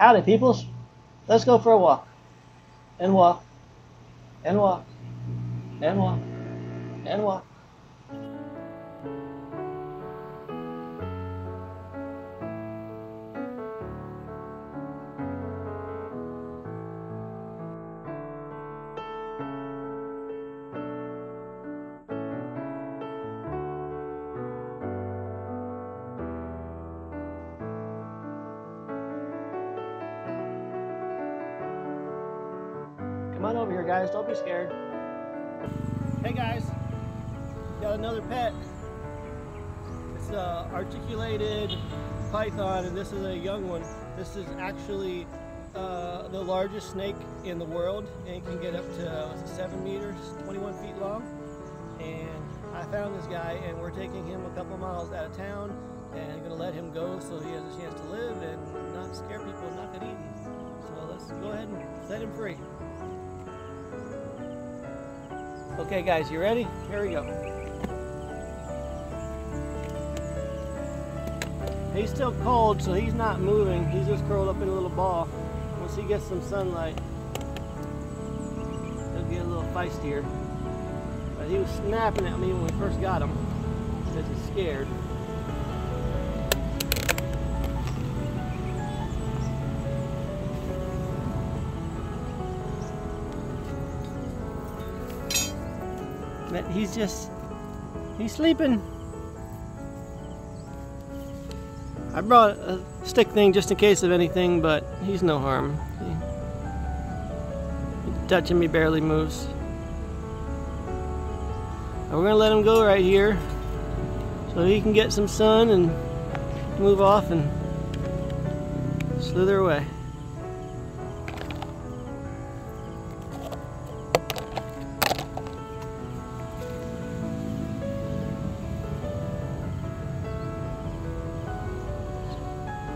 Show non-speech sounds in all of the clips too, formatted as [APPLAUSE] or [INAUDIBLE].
Howdy, peoples. Let's go for a walk. And walk. And walk. And walk. And walk. Come on over here, guys. Don't be scared. Hey, guys. Got another pet. It's a reticulated python, and this is a young one. This is actually uh, the largest snake in the world, and it can get up to it seven meters, 21 feet long. And I found this guy, and we're taking him a couple miles out of town, and I'm gonna let him go so he has a chance to live and not scare people and not get eaten. So let's go ahead and set him free. Okay, guys, you ready? Here we go. He's still cold, so he's not moving. He's just curled up in a little ball. Once he gets some sunlight, he'll get a little feistier. But he was snapping at me when we first got him because he's scared. But he's just, he's sleeping. I brought a stick thing just in case of anything, but he's no harm. He, touching me barely moves. And we're gonna let him go right here so he can get some sun and move off and slither away.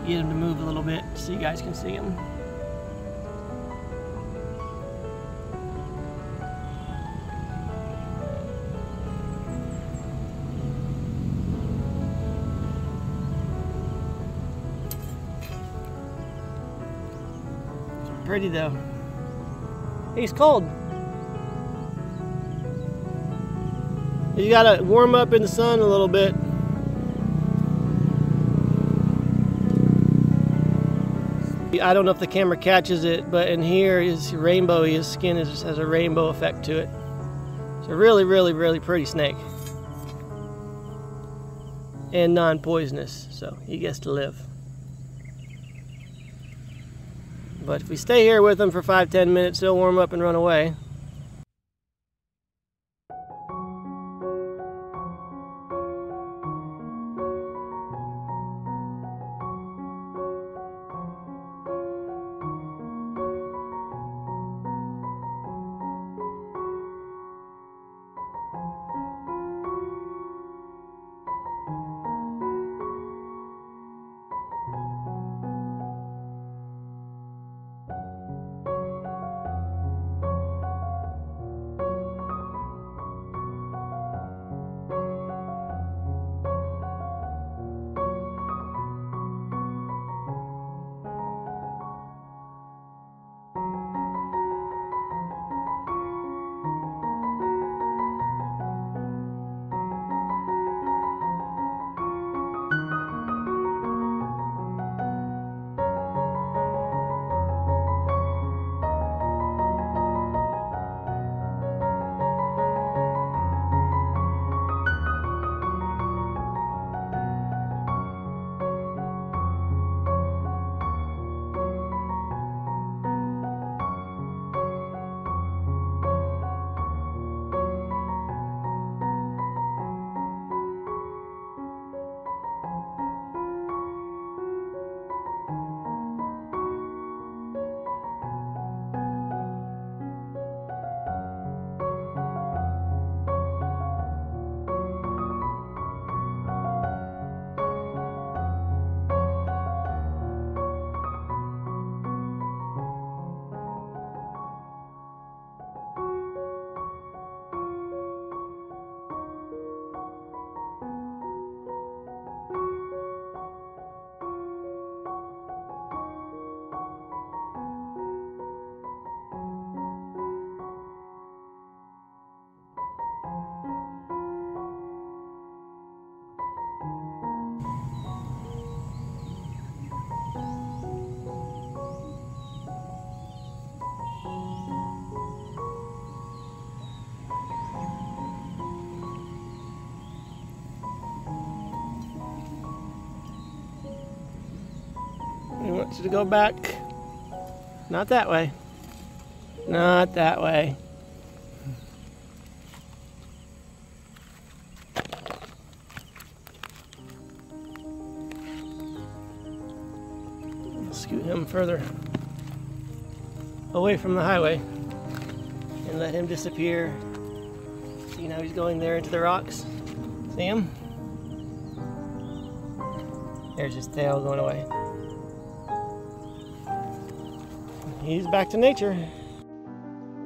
Get him to move a little bit so you guys can see him. Pretty though. He's cold. You gotta warm up in the sun a little bit. I don't know if the camera catches it, but in here is rainbow. His skin is, has a rainbow effect to it. It's a really, really, really pretty snake. And non-poisonous, so he gets to live. But if we stay here with him for five, ten minutes, he'll warm up and run away. To go back. Not that way. Not that way. Scoot him further away from the highway and let him disappear. See now he's going there into the rocks. See him? There's his tail going away. He's back to nature,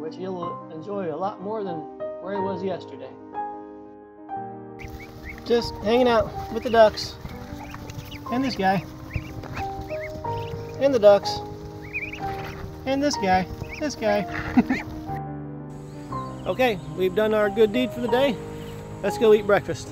which he'll enjoy a lot more than where he was yesterday. Just hanging out with the ducks and this guy and the ducks and this guy, this guy. [LAUGHS] okay, we've done our good deed for the day. Let's go eat breakfast.